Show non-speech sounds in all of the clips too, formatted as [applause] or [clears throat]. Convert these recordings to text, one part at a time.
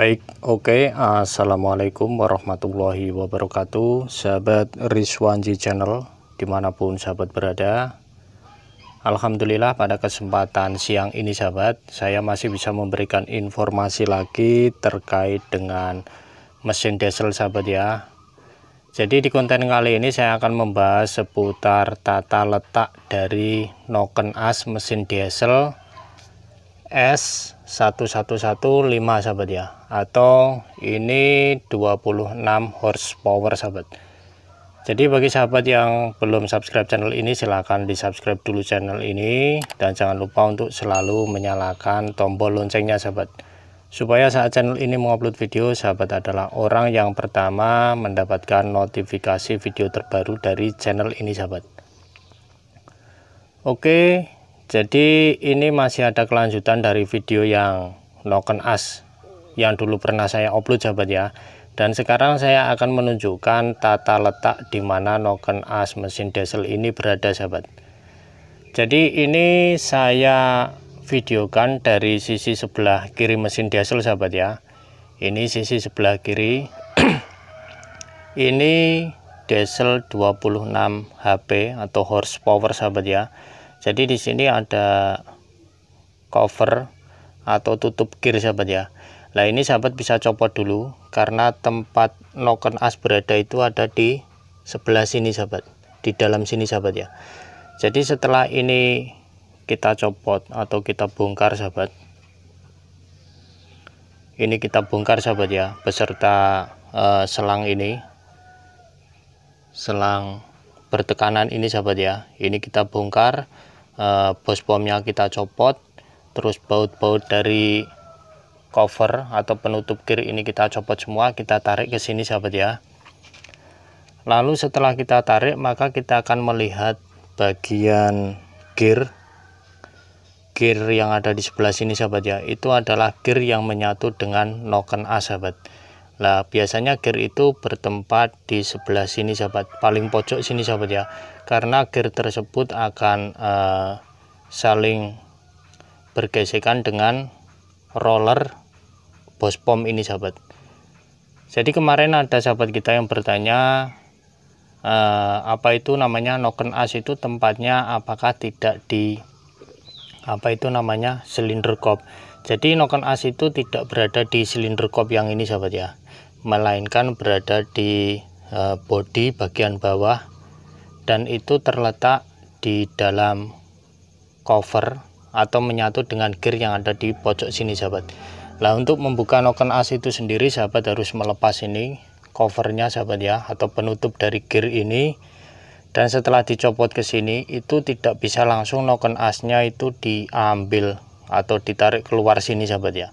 Baik, oke. Assalamualaikum warahmatullahi wabarakatuh. Sahabat Rizwanji Channel, di mana pun sahabat berada. Alhamdulillah pada kesempatan siang ini sahabat, saya masih bisa memberikan informasi lagi terkait dengan mesin diesel sahabat ya. Jadi di konten kali ini saya akan membahas seputar tata letak dari noken as mesin diesel S1115 sahabat ya. Atau ini 26 horsepower sahabat. Jadi bagi sahabat yang belum subscribe channel ini silahkan di subscribe dulu channel ini. Dan jangan lupa untuk selalu menyalakan tombol loncengnya sahabat. Supaya saat channel ini mengupload video sahabat adalah orang yang pertama mendapatkan notifikasi video terbaru dari channel ini sahabat. Oke jadi ini masih ada kelanjutan dari video yang noken as yang dulu pernah saya upload sahabat ya. Dan sekarang saya akan menunjukkan tata letak di mana noken as mesin diesel ini berada sahabat. Jadi ini saya videokan dari sisi sebelah kiri mesin diesel sahabat ya. Ini sisi sebelah kiri. [clears throat] Ini diesel 26 HP atau horsepower sahabat ya jadi di sini ada cover atau tutup gear sahabat ya. Nah ini sahabat bisa copot dulu karena tempat noken as berada itu ada di sebelah sini sahabat. Di dalam sini sahabat ya. Jadi setelah ini kita copot atau kita bongkar sahabat. Ini kita bongkar sahabat ya beserta uh, selang ini. Selang bertekanan ini sahabat ya. Ini kita bongkar uh, bos bomnya kita copot terus baut-baut dari cover atau penutup gear ini kita copot semua kita tarik ke sini sahabat ya. Lalu setelah kita tarik maka kita akan melihat bagian gear gear yang ada di sebelah sini sahabat ya. Itu adalah gear yang menyatu dengan noken A sahabat Nah, biasanya gear itu bertempat di sebelah sini sahabat, paling pojok sini sahabat ya. Karena gear tersebut akan uh, saling bergesekan dengan roller bos pom ini sahabat. Jadi kemarin ada sahabat kita yang bertanya uh, apa itu namanya noken as itu tempatnya apakah tidak di apa itu namanya silinder kop. Jadi noken as itu tidak berada di silinder kop yang ini sahabat ya. Melainkan berada di uh, bodi bagian bawah dan itu terletak di dalam cover atau menyatu dengan gear yang ada di pojok sini sahabat. Nah untuk membuka noken as itu sendiri sahabat harus melepas ini covernya sahabat ya atau penutup dari gear ini. Dan setelah dicopot ke sini itu tidak bisa langsung noken asnya itu diambil atau ditarik keluar sini sahabat ya.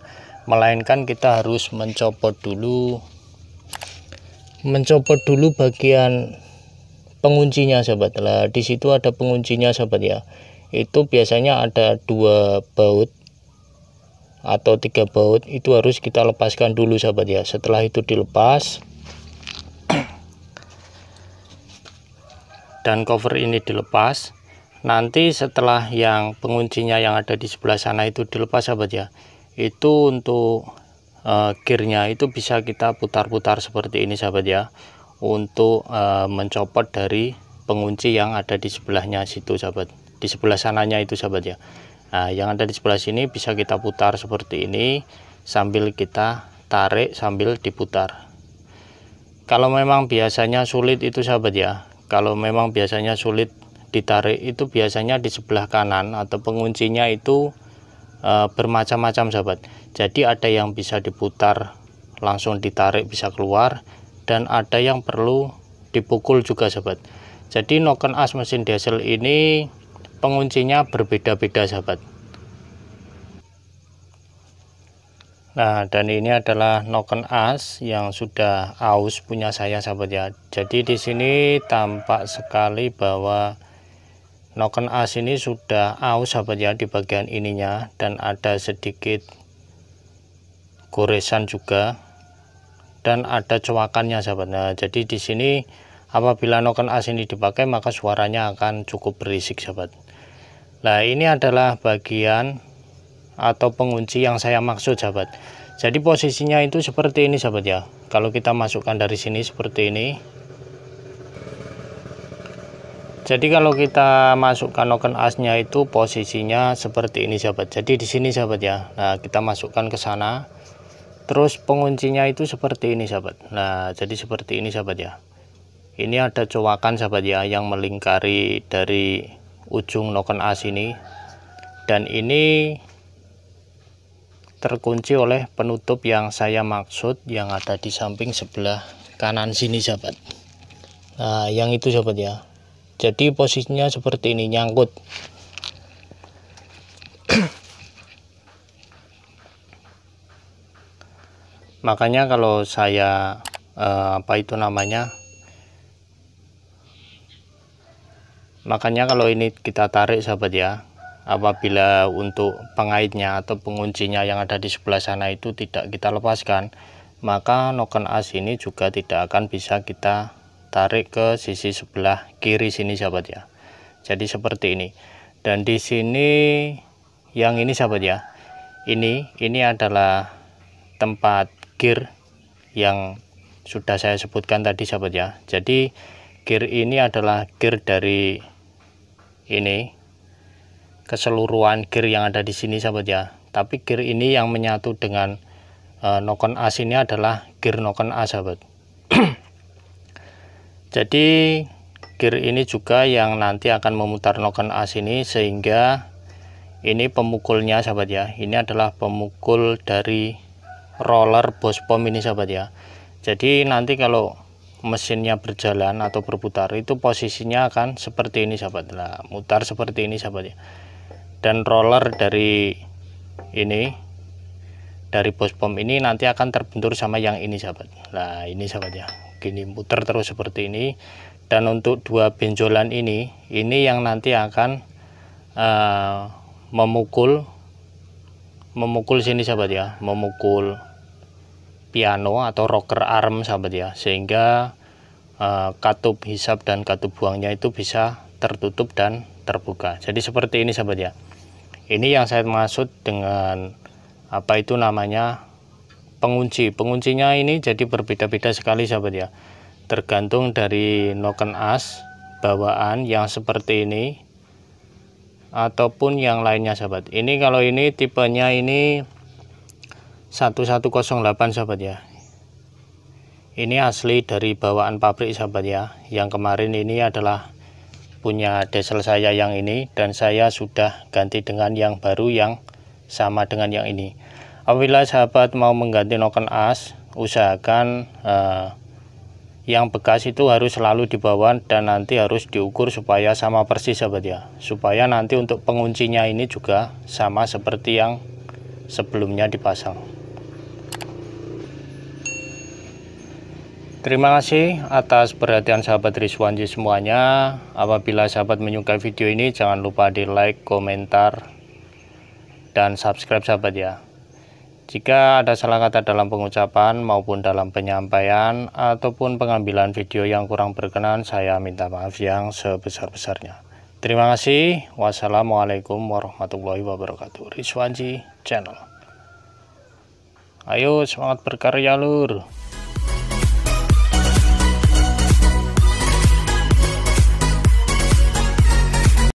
Melainkan kita harus mencopot dulu mencopot dulu bagian penguncinya sahabat. Lah di situ ada penguncinya sahabat ya. Itu biasanya ada dua baut atau tiga baut itu harus kita lepaskan dulu sahabat ya. Setelah itu dilepas. [clears throat] Dan cover ini dilepas nanti setelah yang penguncinya yang ada di sebelah sana itu dilepas sahabat ya itu untuk uh, gearnya itu bisa kita putar-putar seperti ini sahabat ya untuk uh, mencopot dari pengunci yang ada di sebelahnya situ sahabat. Di sebelah sananya itu sahabat ya. Nah yang ada di sebelah sini bisa kita putar seperti ini sambil kita tarik sambil diputar. Kalau memang biasanya sulit itu sahabat ya. Kalau memang biasanya sulit ditarik itu biasanya di sebelah kanan atau penguncinya itu e, bermacam-macam sahabat. Jadi ada yang bisa diputar langsung ditarik bisa keluar dan ada yang perlu dipukul juga sahabat. Jadi noken as mesin diesel ini penguncinya berbeda-beda sahabat. Nah dan ini adalah noken as yang sudah aus punya saya sahabat ya. Jadi di sini tampak sekali bahwa noken as ini sudah aus sahabat ya di bagian ininya. Dan ada sedikit goresan juga. Dan ada cowakannya sahabat. Nah jadi di sini apabila noken as ini dipakai maka suaranya akan cukup berisik sahabat. Nah ini adalah bagian atau pengunci yang saya maksud sahabat. Jadi posisinya itu seperti ini sahabat ya. Kalau kita masukkan dari sini seperti ini jadi kalau kita masukkan noken asnya itu posisinya seperti ini sahabat. Jadi di sini sahabat ya. Nah kita masukkan ke sana. Terus penguncinya itu seperti ini sahabat. Nah jadi seperti ini sahabat ya. Ini ada cowakan sahabat ya yang melingkari dari ujung noken as ini. Dan ini terkunci oleh penutup yang saya maksud yang ada di samping sebelah kanan sini sahabat. Nah yang itu sahabat ya jadi posisinya seperti ini nyangkut. [clears throat] Makanya kalau saya eh, apa itu namanya? Makanya kalau ini kita tarik sahabat ya apabila untuk pengaitnya atau penguncinya yang ada di sebelah sana itu tidak kita lepaskan maka noken as ini juga tidak akan bisa kita tarik ke sisi sebelah kiri sini sahabat ya. Jadi seperti ini. Dan di sini yang ini sahabat ya ini ini adalah tempat gear yang sudah saya sebutkan tadi sahabat ya. Jadi gear ini adalah gear dari ini keseluruhan gear yang ada di sini sahabat ya. Tapi gear ini yang menyatu dengan uh, noken as ini adalah gear noken as sahabat [clears throat] jadi gear ini juga yang nanti akan memutar noken as ini sehingga ini pemukulnya sahabat ya. Ini adalah pemukul dari roller bos pom ini sahabat ya. Jadi nanti kalau mesinnya berjalan atau berputar itu posisinya akan seperti ini sahabat. Lah mutar seperti ini sahabat ya. Dan roller dari ini dari bos pom ini nanti akan terbentur sama yang ini sahabat. Nah ini sahabat ya gini muter terus seperti ini. Dan untuk dua benjolan ini ini yang nanti akan uh, memukul memukul sini sahabat ya memukul piano atau rocker arm sahabat ya sehingga uh, katup hisap dan katup buangnya itu bisa tertutup dan terbuka. Jadi seperti ini sahabat ya. Ini yang saya maksud dengan apa itu namanya pengunci. Penguncinya ini jadi berbeda-beda sekali sahabat ya. Tergantung dari noken as bawaan yang seperti ini ataupun yang lainnya sahabat. Ini kalau ini tipenya ini 1108 sahabat ya. Ini asli dari bawaan pabrik sahabat ya. Yang kemarin ini adalah punya diesel saya yang ini dan saya sudah ganti dengan yang baru yang sama dengan yang ini apabila sahabat mau mengganti noken as usahakan uh, yang bekas itu harus selalu dibawa dan nanti harus diukur supaya sama persis sahabat ya supaya nanti untuk penguncinya ini juga sama seperti yang sebelumnya dipasang Terima kasih atas perhatian sahabat Rizwanji semuanya. Apabila sahabat menyukai video ini, jangan lupa di like, komentar, dan subscribe sahabat ya. Jika ada salah kata dalam pengucapan maupun dalam penyampaian ataupun pengambilan video yang kurang berkenan, saya minta maaf yang sebesar-besarnya. Terima kasih. Wassalamualaikum warahmatullahi wabarakatuh. Rizwanji Channel. Ayo semangat berkarya lur.